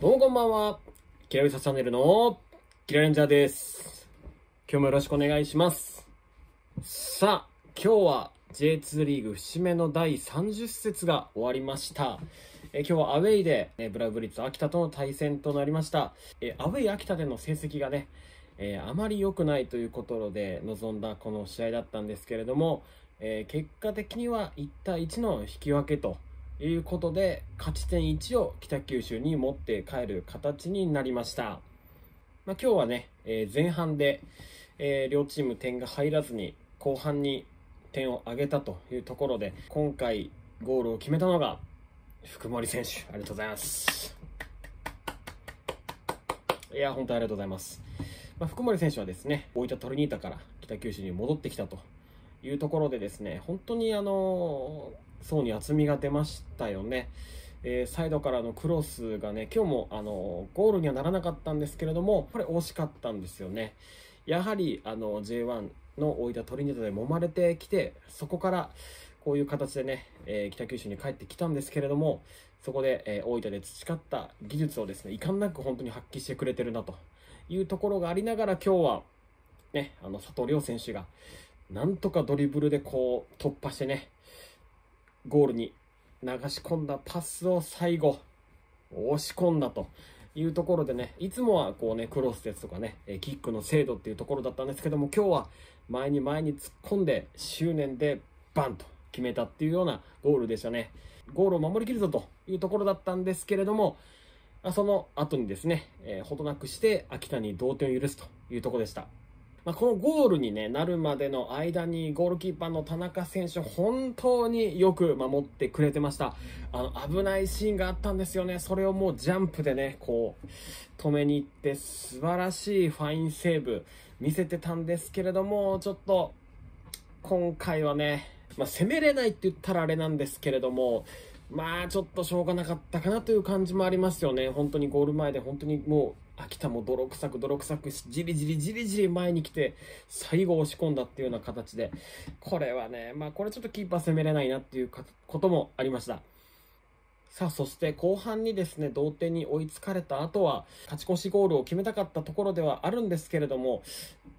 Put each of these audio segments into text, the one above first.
どうもこんばんは。キラビサチャンネルのキラレンジャーです。今日もよろしくお願いします。さあ、今日は J2 リーグ節目の第30節が終わりました。え今日はアウェイで、えブラブリッツ秋田との対戦となりました。えアウェイ秋田での成績がね、えーあまり良くないということで臨んだこの試合だったんですけれども、えー結果的には1対1の引き分けということで勝ち点1を北九州に持って帰る形になりました、まあ、今日はね、えー前半で、えー両チーム点が入らずに後半に点を挙げたというところで今回ゴールを決めたのが福森選手。ありがとうございます。いや本当にありがとうございます。まあ、福森選手はですね大分トルニータから北九州に戻ってきたというところでですね本当にあの層に厚みが出ましたよね、えーサイドからのクロスがね今日もあのゴールにはならなかったんですけれどもこれ惜しかったんですよね。やはりあの J1 の大分トルニータで揉まれてきてそこからこういう形でね、えー北九州に帰ってきたんですけれどもそこで、えー大分で培った技術をですね遺憾なく本当に発揮してくれてるなというところがありながら今日は、ね、あの佐藤亮選手がなんとかドリブルでこう突破してねゴールに流し込んだパスを最後押し込んだというところでねいつもはこうねクロスですとかねえキックの精度っていうところだったんですけども今日は前に前に突っ込んで執念でバンと決めたっていうようなゴールでしたねゴールを守りきるぞというところだったんですけれどもあその後にですね、えーほどなくして秋田に同点を許すというところでした。まあ、このゴールに、ね、なるまでの間にゴールキーパーの田中選手、本当によく守ってくれてました。あの危ないシーンがあったんですよね。それをもうジャンプでね、こう、止めに行って素晴らしいファインセーブ見せてたんですけれども、ちょっと今回はね、まあ、攻めれないって言ったらあれなんですけれども、まあちょっとしょうがなかったかなという感じもありますよね。本当にゴール前で本当にもう秋田も泥臭く泥臭くじりじりじりじり前に来て最後押し込んだっていうような形でこれはねまあこれちょっとキーパー攻めれないなっていうこともありました。さあそして後半にですね同点に追いつかれた後は勝ち越しゴールを決めたかったところではあるんですけれども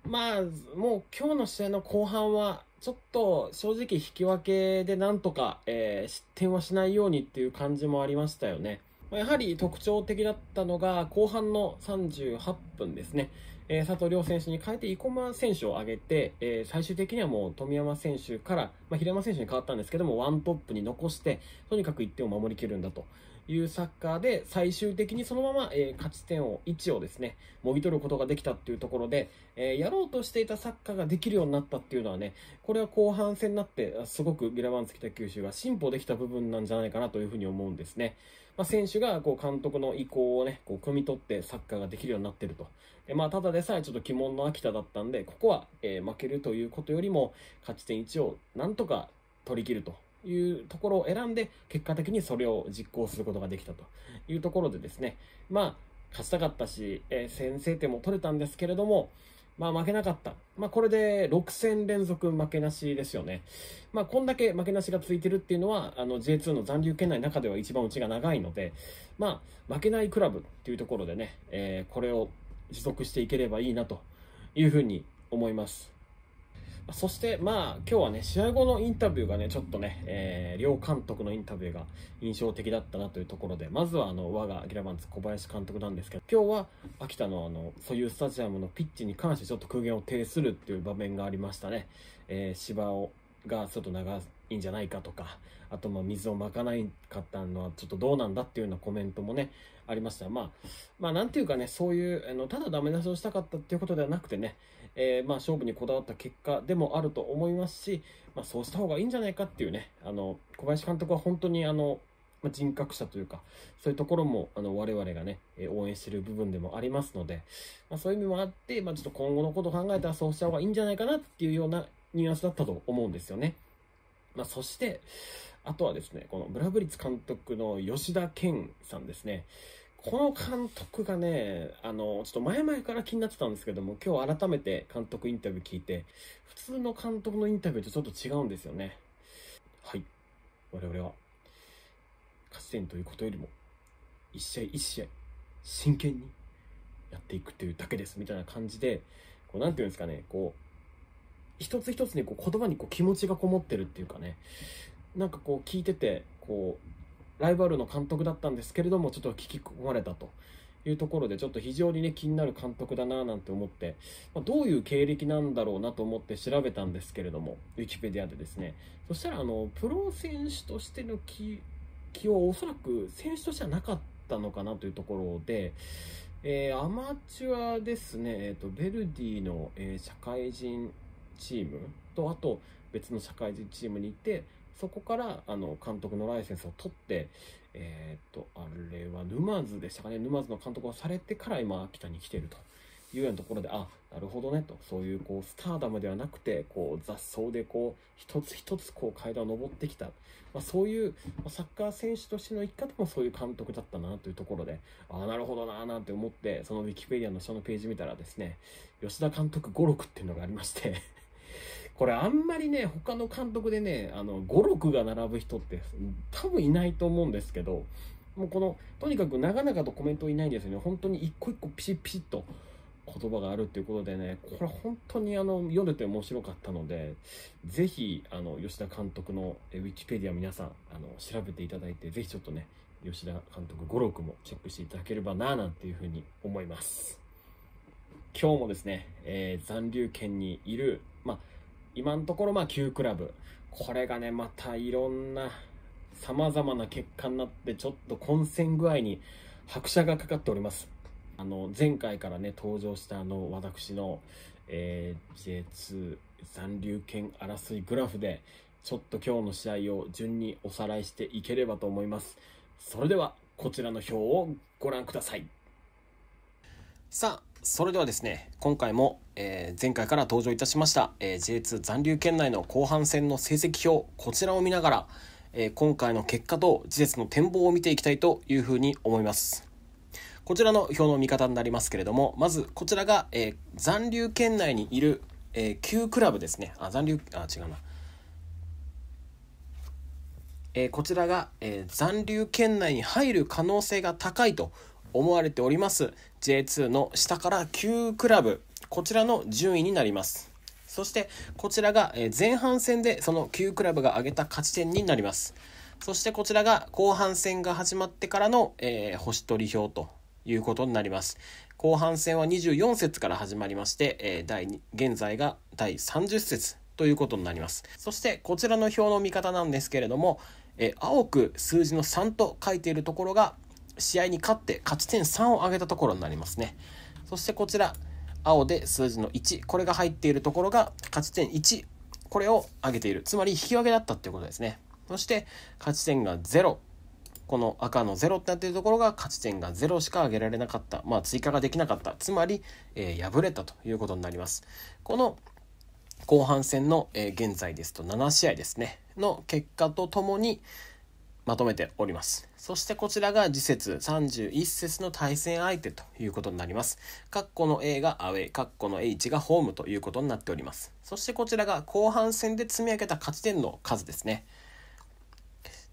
まあもう今日の試合の後半はちょっと正直引き分けでなんとか、えー失点はしないようにっていう感じもありましたよね。まやはり特徴的だったのが後半の38分ですね。えー佐藤亮選手に変えて生駒選手を上げて、えー最終的にはもう富山選手から、まあ、平山選手に変わったんですけどもワントップに残してとにかく1点を守りきるんだというサッカーで最終的にそのまま、えー勝ち点を1をですねもぎ取ることができたっていうところで、えーやろうとしていたサッカーができるようになったっていうのはねこれは後半戦になってすごくビラバンツ北九州が進歩できた部分なんじゃないかなというふうに思うんですね。まあ、選手がこう監督の意向をねこう汲み取ってサッカーができるようになってると。でまあ、ただでさえちょっと鬼門の秋田だったんでここは、えー負けるということよりも勝ち点1をなんとか取り切るというところを選んで結果的にそれを実行することができたというところでですねまあ勝ちたかったし、えー先制点も取れたんですけれどもまあ負けなかった。まあこれで6戦連続負けなしですよね。まあこんだけ負けなしがついてるっていうのは、あの J2 の残留圏内の中では一番うちが長いので、まあ負けないクラブっていうところでね、えーこれを持続していければいいなというふうに思います。そして、まあ、今日はね、試合後のインタビューがね、ちょっとね、えー両監督のインタビューが印象的だったなというところで、まずは、あの、我がギラバンツ小林監督なんですけど、今日は秋田のあの、ソユースタジアムのピッチに関してちょっと苦言を呈するっていう場面がありましたね。えー芝を、がちょっと長いんじゃないかとか、あと、まあ、水をまかないかったのはちょっとどうなんだっていうようなコメントもね、ありました。まあ、まあ、なんていうかね、そういう、あの、ただダメ出しをしたかったっていうことではなくてね、えーまあ、勝負にこだわった結果でもあると思いますし、まあ、そうした方がいいんじゃないかっていうね、あの、小林監督は本当にあの、まあ、人格者というか、そういうところも、あの、我々がね、え応援している部分でもありますので、まあ、そういう意味もあって、まあ、ちょっと今後のことを考えたらそうした方がいいんじゃないかなっていうようなニュアンスだったと思うんですよね。まあ、そして、あとはですね、このブラブリッツ監督の吉田健さんですね。この監督がね、あの、ちょっと前々から気になってたんですけども、今日改めて監督インタビュー聞いて、普通の監督のインタビューとちょっと違うんですよね。はい。我々は、勝ち点ということよりも、一試合一試合、真剣にやっていくっていうだけですみたいな感じでこうなんていうんですかねこう一つ一つにこう言葉にこう気持ちがこもってるっていうかねなんかこう聞いててこうライバルの監督だったんですけれどもちょっと聞き込まれたというところでちょっと非常にね気になる監督だななんて思って、まあ、どういう経歴なんだろうなと思って調べたんですけれどもウィキペディアでですね。そしたらあのプロ選手としての気気はおそらく選手としてはなかったのかなというところで、えー、アマチュアですね、えーと、ベルディの、えー、社会人チームとあと別の社会人チームに行ってそこからあの監督のライセンスを取ってえっ、とあれは沼津でしたかね。沼津の監督をされてから今秋田に来てるというようなところであなるほどねと。そういうこうスターダムではなくてこう雑草でこう一つ一つこう階段を上ってきた、まあ、そういう、まサッカー選手としての生き方もそういう監督だったなというところでああなるほどななんて思ってそのウィキペディアの下のページ見たらですね吉田監督5、6っていうのがありまして。これあんまりね、他の監督でね、あの、5、6が並ぶ人って多分いないと思うんですけど、もうこの、とにかく長々とコメントいないんですよね。本当に一個一個ピシッピシッと言葉があるっていうことでね、これ本当にあの、読んでて面白かったので、ぜひ、あの、吉田監督のウィキペディア皆さん、あの、調べていただいて、ぜひちょっとね、吉田監督5、6もチェックしていただければな、なんていうふうに思います。今日もですね、えー、残留圏にいる、まあ、今のところまあ9クラブ。これがね、またいろんな様々な結果になって、ちょっと混戦具合に拍車がかかっております。あの、前回からね、登場したあの、私の、えー、J2 残留権争いグラフで、ちょっと今日の試合を順におさらいしていければと思います。それでは、こちらの表をご覧ください。さあ、それではですね、今回も、えー、前回から登場いたしました、えー、J2 残留圏内の後半戦の成績表、こちらを見ながら、えー、今回の結果と次節の展望を見ていきたいというふうに思います。こちらの表の見方になりますけれども、まずこちらが、え残留圏内にいる、え9クラブですね。あ、残留、あ、違うな。えこちらが、え残留圏内に入る可能性が高いと思われております。J2 の下から9クラブ。こちらの順位になります。そしてこちらが前半戦でその9クラブが挙げた勝ち点になります。そしてこちらが後半戦が始まってからの、えー、星取り表ということになります。後半戦は24節から始まりまして、えー、第現在が第30節ということになります。そしてこちらの表の見方なんですけれども、えー、青く数字の3と書いているところが試合に勝って勝ち点3を上げたところになりますね。そしてこちら、青で数字の1、これが入っているところが勝ち点1、これを上げている。つまり引き分けだったっていうことですね。そして勝ち点が0。この赤の0ってなっているところが勝ち点が0しか上げられなかった。まあ追加ができなかった。つまり、えー、敗れたということになります。この後半戦の、えー、現在ですと7試合ですね。の結果とともに、まとめております。そしてこちらが次節31節の対戦相手ということになります。カッコの A がアウェイ、カッコの H がホームということになっております。そしてこちらが後半戦で積み上げた勝ち点の数ですね。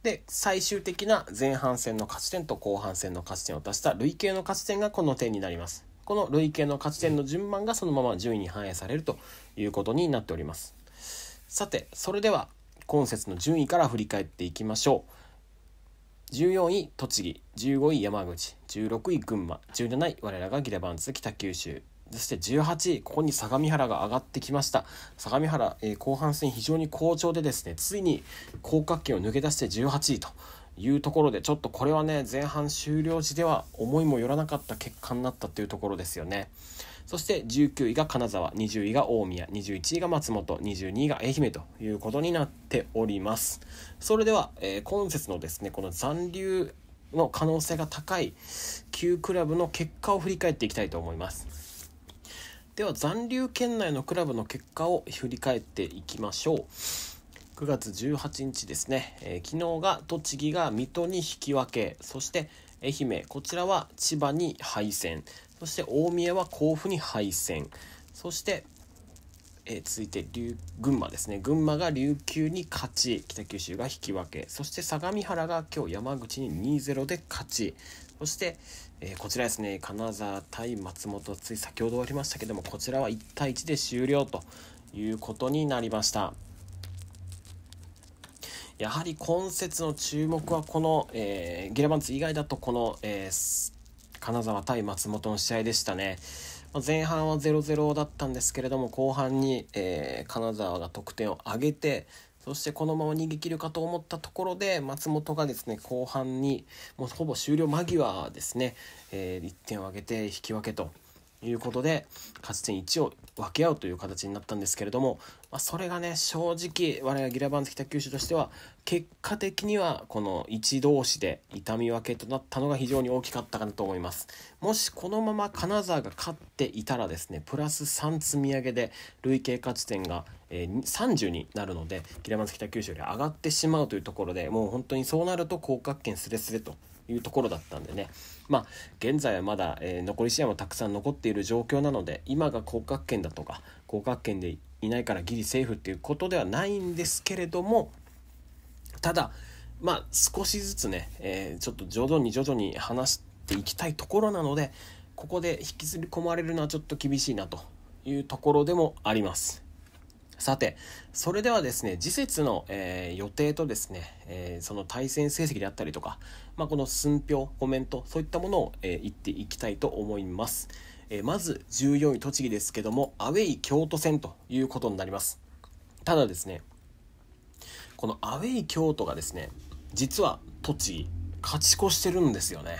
で、最終的な前半戦の勝ち点と後半戦の勝ち点を足した累計の勝ち点がこの点になります。この累計の勝ち点の順番がそのまま順位に反映されるということになっております。さて、それでは今節の順位から振り返っていきましょう。14位栃木15位山口16位群馬17位我らがギレバンツ北九州そして18位ここに相模原が上がってきました相模原、えー、後半戦非常に好調でですねついに降格圏を抜け出して18位というところでちょっとこれはね前半終了時では思いもよらなかった結果になったというところですよね。そして19位が金沢、20位が大宮、21位が松本、22位が愛媛ということになっております。それでは、えー、今節のですね、この残留の可能性が高い9クラブの結果を振り返っていきたいと思います。では残留圏内のクラブの結果を振り返っていきましょう。9月18日ですね、えー、昨日が栃木が水戸に引き分け、そして愛媛、こちらは千葉に敗戦、そして大宮は甲府に敗戦。そして、えー、続いて群馬ですね。群馬が琉球に勝ち。北九州が引き分け。そして相模原が今日山口に2-0で勝ち。そして、えー、こちらですね、金沢対松本、つい先ほど終わりましたけども、こちらは1対1で終了ということになりました。やはり今節の注目はこの、えー、ゲラバンツ以外だとこの、えー、金沢対松本の試合でしたね。前半は0-0だったんですけれども後半に、えー、金沢が得点を挙げてそしてこのまま逃げ切るかと思ったところで松本がですね後半にもうほぼ終了間際ですね、えー、1点を挙げて引き分けと。いうことで勝ち点1を分け合うという形になったんですけれども、まあ、それがね正直我々ギラバンズ北九州としては結果的にはこの1同士で痛み分けとなったのが非常に大きかったかなと思います。もしこのまま金沢が勝っていたらですねプラス3積み上げで累計勝ち点が30になるのでギラバンズ北九州より上がってしまうというところでもう本当にそうなると降格圏すれすれというところだったんでねまあ現在はまだ、えー、残り試合もたくさん残っている状況なので今が降格圏だとか降格圏でいないからギリセーフっていうことではないんですけれどもただまあ少しずつね、えー、ちょっと徐々に徐々に話していきたいところなのでここで引きずり込まれるのはちょっと厳しいなというところでもあります。さて、それではですね、次節の、えー、予定とですね、えー、その対戦成績であったりとか、まあ、この寸評、コメント、そういったものを、えー、言っていきたいと思います。えまず14位栃木ですけども、アウェイ京都戦ということになります。ただですね、このアウェイ京都がですね、実は栃木、勝ち越してるんですよね。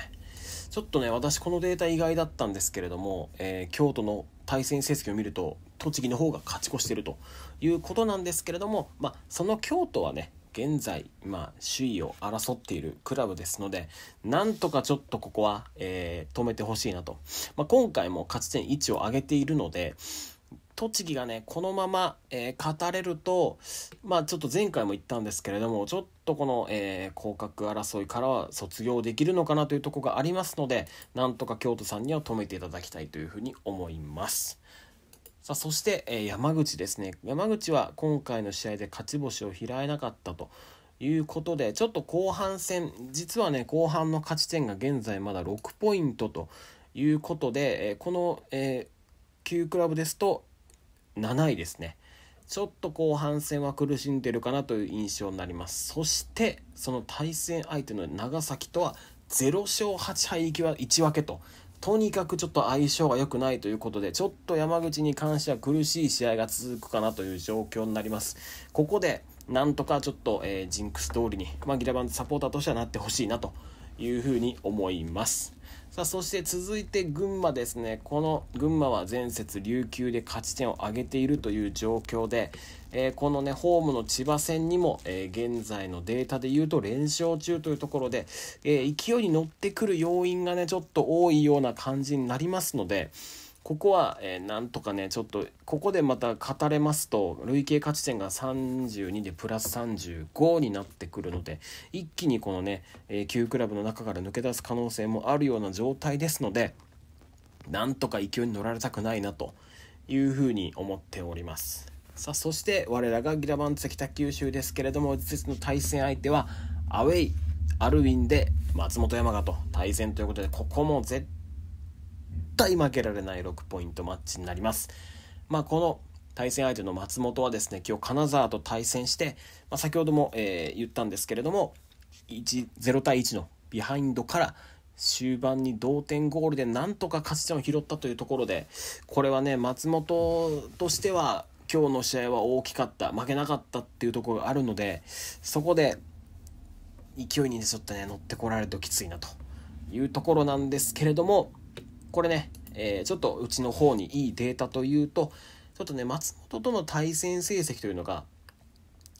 ちょっとね、私このデータ意外だったんですけれども、え京都の対戦成績を見ると栃木の方が勝ち越しているということなんですけれども、まあ、その京都はね現在、まあ、首位を争っているクラブですのでなんとかちょっとここは、えー、止めてほしいなと、まあ、今回も勝ち点1を上げているので栃木がねこのまま、えー、語れるとまあちょっと前回も言ったんですけれどもちょっとこの、えー、降格争いからは卒業できるのかなというとこがありますのでなんとか京都さんには止めていただきたいというふうに思います。さあそして、え、山口ですね山口は今回の試合で勝ち星を開えなかったということでちょっと後半戦実はね後半の勝ち点が現在まだ6ポイントということで、え、この、えー、9クラブですと7位ですね。ちょっと後半戦は苦しんでるかなという印象になります。そして、その対戦相手の長崎とは0勝8敗1分けと、とにかくちょっと相性が良くないということで、ちょっと山口に関しては苦しい試合が続くかなという状況になります。ここで、なんとかちょっと、えー、ジンクス通りに、まあ、ギラバンズサポーターとしてはなってほしいなというふうに思います。さあそして続いて群馬ですね。この群馬は前節琉球で勝ち点を挙げているという状況で、えー、このねホームの千葉戦にも、えー、現在のデータで言うと連勝中というところで、えー、勢いに乗ってくる要因がねちょっと多いような感じになりますのでここは、えー、なんとかねちょっとここでまた語れますと累計勝ち点が32でプラス35になってくるので一気にこのね、えー、9クラブの中から抜け出す可能性もあるような状態ですのでなんとか勢いに乗られたくないなというふうに思っております。さあそして我らがギラバンツ北九州ですけれども実の対戦相手はアウェイアルウィンで松本山雅と対戦ということでここも絶対負けられない6ポイントマッチになります。まあ、この対戦相手の松本はですね、今日金沢と対戦して、まあ、先ほども、えー、言ったんですけれども、0対1のビハインドから終盤に同点ゴールでなんとか勝ち点を拾ったというところで、これはね、松本としては今日の試合は大きかった、負けなかったっていうところがあるので、そこで勢いにちょっとね、乗ってこられるときついなというところなんですけれども、これね、えー、ちょっとうちの方にいいデータというと、ちょっとね、松本との対戦成績というのが、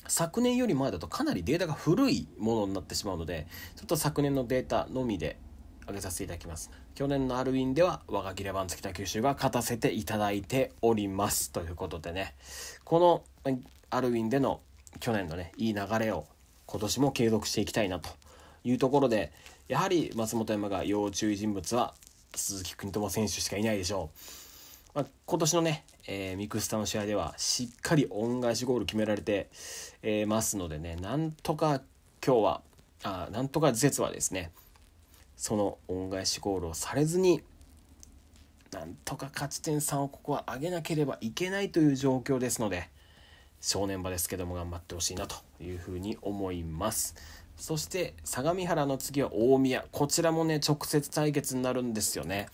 昨年より前だとかなりデータが古いものになってしまうので、ちょっと昨年のデータのみで上げさせていただきます。去年のアルウィンでは我がギレバンツ北九州が勝たせていただいております。ということでね、このアルウィンでの去年のね、いい流れを今年も継続していきたいなというところで、やはり松本山が要注意人物は鈴木邦友選手しかいないでしょう。まあ、今年のね、えー、ミクスタの試合ではしっかり恩返しゴール決められて、えー、ますのでね、なんとか今日は、あなんとか次節はですね、その恩返しゴールをされずになんとか勝ち点3をここは上げなければいけないという状況ですので正念場ですけども頑張ってほしいなというふうに思いますそして相模原の次は大宮。こちらもね直接対決になるんですよね、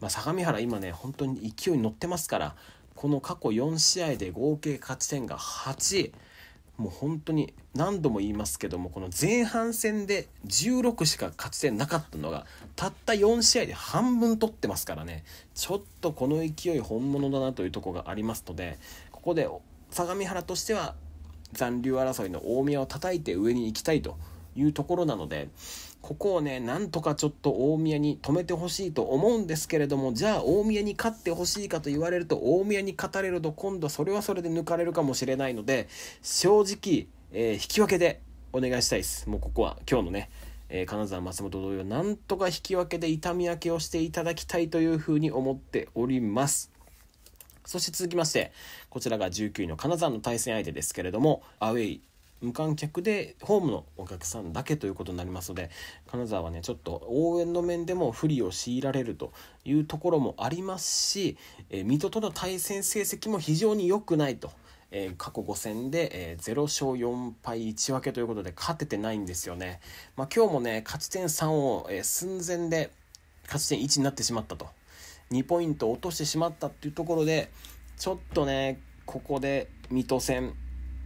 まあ、相模原今ね本当に勢いに乗ってますからこの過去4試合で合計勝ち点が8もう本当に何度も言いますけどもこの前半戦で16しか勝ち点なかったのがたった4試合で半分取ってますからね。ちょっとこの勢い本物だなというとこがありますのでここで相模原としては残留争いの大宮を叩いて上に行きたいというところなのでここをねなんとかちょっと大宮に止めてほしいと思うんですけれどもじゃあ大宮に勝ってほしいかと言われると大宮に勝たれると今度それはそれで抜かれるかもしれないので正直、えー、引き分けでお願いしたいです。もうここは今日のね、え、金沢松本同様なんとか引き分けで痛み分けをしていただきたいというふうに思っております。そして続きましてこちらが19位の金沢の対戦相手ですけれどもアウェイ無観客でホームのお客さんだけということになりますので金沢はねちょっと応援の面でも不利を強いられるというところもありますし、えー、水戸との対戦成績も非常に良くないと。えー、過去5戦で、えー、0勝4敗1分けということで勝ててないんですよね。まあ、今日もね勝ち点3を、えー、寸前で勝ち点1になってしまったと2ポイント落としてしまったっていうところでちょっとねここで水戸戦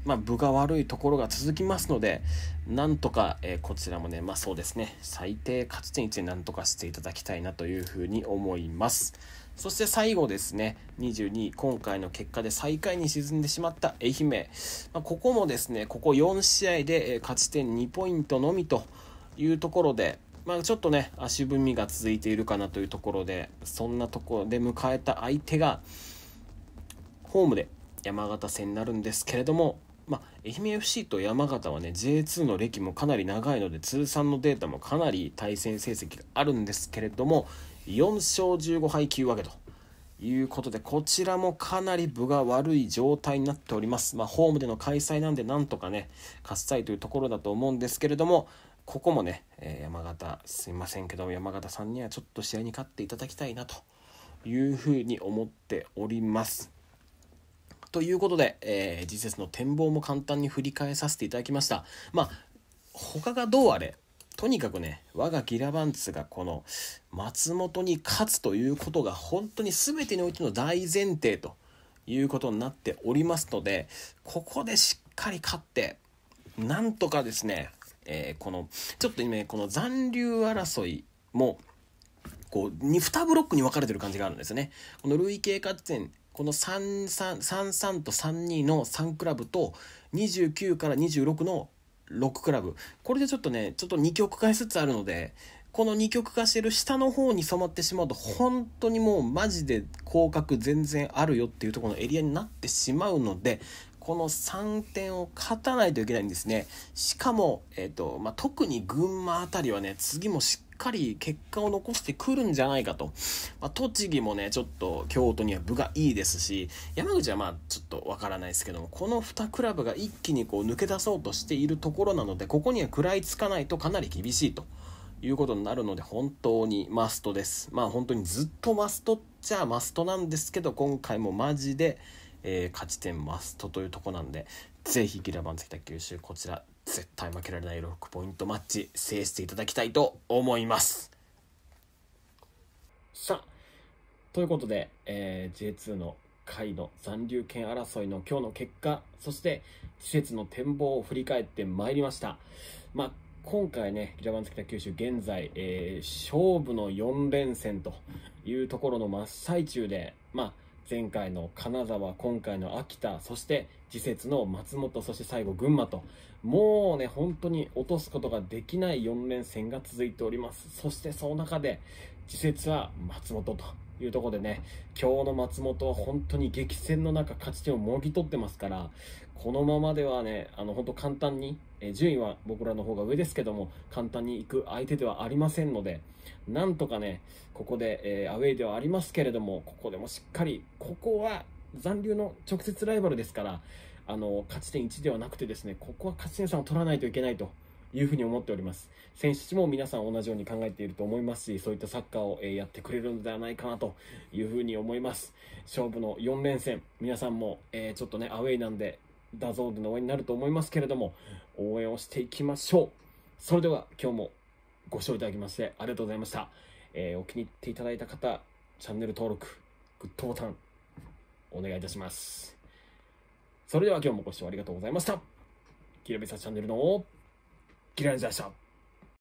まあ、分が悪いところが続きますので、なんとか、えー、こちらもね、まあそうですね、最低勝ち点1でなんとかしていただきたいなというふうに思います。そして最後ですね、22位、今回の結果で最下位に沈んでしまった愛媛。まあ、ここもですね、ここ4試合で、えー、勝ち点2ポイントのみというところで、まあ、ちょっとね、足踏みが続いているかなというところで、そんなところで迎えた相手が、ホームで山形戦になるんですけれども、まあ、愛媛 FC と山形はね J2 の歴もかなり長いので通算のデータもかなり対戦成績があるんですけれども4勝15敗9分けということでこちらもかなり分が悪い状態になっております、まあ、ホームでの開催なんでなんとかね勝ちたいというところだと思うんですけれどもここもね、え、山形すいませんけども山形さんにはちょっと試合に勝っていただきたいなというふうに思っております。ということで、えー、次節の展望も簡単に振り返させていただきました。まあ、他がどうあれ、とにかくね、我がギラバンツがこの松本に勝つということが本当に全てにおいての大前提ということになっておりますので、ここでしっかり勝って、なんとかですね、えー、この、ちょっと今、この残留争いも、こう、2ブロックに分かれてる感じがあるんですね。この累計勝ち点この33と32の3クラブと29から26の6クラブ。これでちょっとねちょっと2極化しつつあるのでこの2極化してる下の方に染まってしまうと本当にもうマジで広角全然あるよっていうとこのエリアになってしまうのでこの3点を勝たないといけないんですね。しかも、えーとまあ、特に群馬辺りはね次もしっかり結果を残してくるんじゃないかと。まあ、栃木もね、ちょっと京都には部がいいですし、山口はまあちょっとわからないですけども、この2クラブが一気にこう抜け出そうとしているところなので、ここには食らいつかないとかなり厳しいと。いうことになるので本当にマストです。まあ本当にずっとマストっちゃマストなんですけど今回もマジで、えー、勝ち点マストというとこなんでぜひギラバンツ北九州こちら絶対負けられない6ポイントマッチ制していただきたいと思います。さあということで、えー、J2 の回の残留権争いの今日の結果そして施設の展望を振り返ってまいりました。まあ今回ね、ギラバンツ北九州、現在、えー、勝負の4連戦というところの真っ最中で、まあ、前回の金沢、今回の秋田、そして次節の松本、そして最後群馬と、もうね、本当に落とすことができない4連戦が続いております。そしてその中で、次節は松本というところでね、今日の松本は本当に激戦の中、勝ち点をもぎ取ってますから、このままではね、あの、本当簡単に、え順位は僕らの方が上ですけども、簡単に行く相手ではありませんので、なんとかね、ここで、えー、アウェイではありますけれども、ここでもしっかり、ここは残留の直接ライバルですから、あの、勝ち点1ではなくてですね、ここは勝ち点3を取らないといけないというふうに思っております。選手たちも皆さん同じように考えていると思いますし、そういったサッカーをえやってくれるのではないかなというふうに思います。勝負の4連戦、皆さんも、えーちょっとね、アウェイなんで、 DAZN での応援になると思いますけれども、応援をしていきましょう。それでは今日もご視聴いただきましてありがとうございました。えーお気に召していただいた方、チャンネル登録、グッドボタン、お願いいたします。それでは今日もご視聴ありがとうございました。キラビサチャンネルのキララジでした。